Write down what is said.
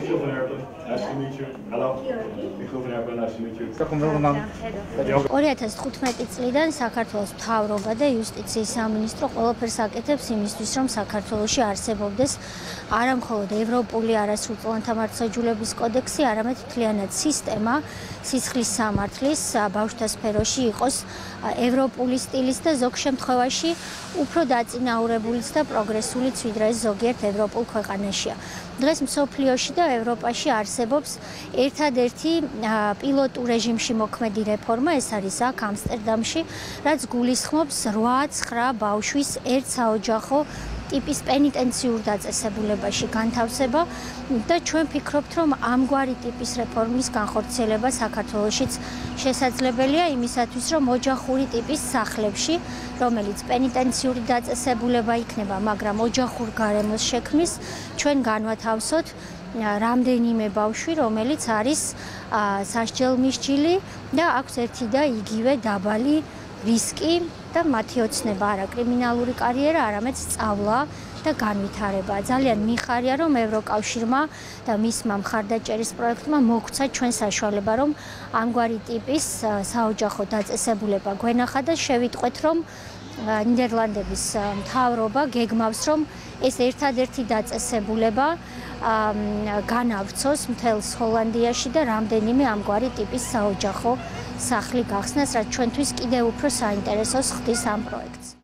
Feel better, but. You. Hello. Mikrofon Erbil, nice to meet you. 2015 წლიდან საქართველოს მთავრობა და იუსტიციის სამინისტრო ყველაფერს აკეთებს იმისთვის, რომ საქართველოში არსებობდეს არა მხოლოდ ევროპული არასრულწლოვანთა მართლმსაჯულების კოდექსი, არამედ მთლიანად სისტემა სისხლის სამართლის ბავშვთა სფეროში იყოს ევროპული სტილის და ზოგ შემთხვევაში უფრო დაწინაურებულიც და პროგრესულიც ვიდრე ზოგიერთ ევროპულ ქვეყანაშია. დღეს მსოფლიოში და ევროპაში არსებობს ერთადერთი პილოტურ რეჟიმში მოქმედი რეფორმა, ეს არის აქ ამსტერდამში, რაც გულისხმობს 8-9 ბავშვის ერთ საოჯახო ტიპის პენიტენციურ დაწესებულებაში განთავსება და ჩვენ ფიქრობთ, რომ ამგვარი ტიპის რეფორმის განხორციელება საქართველოსშიც შესაძლებელია იმისათვის, რომ ოჯახური ტიპის სახლებში, რომელიც პენიტენციური დაწესებულება იქნება, მაგრამ ოჯახურ გარემოს შექმნის, ჩვენ განვათავსოთ რამდენიმე ბავშვი, რომელიც არის სასჯელმისჯილი და აქვს ერთი და იგივე დაბალი რისკი და მათი ოცნება არა კრიმინალური კარიერა, არამედ სწავლა და განვითარება. ძალიან მიხარია, რომ ევროკავშირმა და მისმა მხარდაჭერის პროექტმა მოგცა ჩვენ საშუალება, რომ ამგვარი ტიპის საოჯახო დაწესებულება გვენახა და შევიტყვეთ, რომ ნიდერლანდების მთავრობა გეგმავს, რომ ეს ერთადერთი დაწესებულება განავრცოს მთელს ჰოლანდიაში და რამდენიმე ამგვარი ტიპის საოჯახო სახლი გახსნას, რაც ჩვენთვის კიდევ უფრო საინტერესოს ხდის ამ პროექტს.